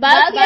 bye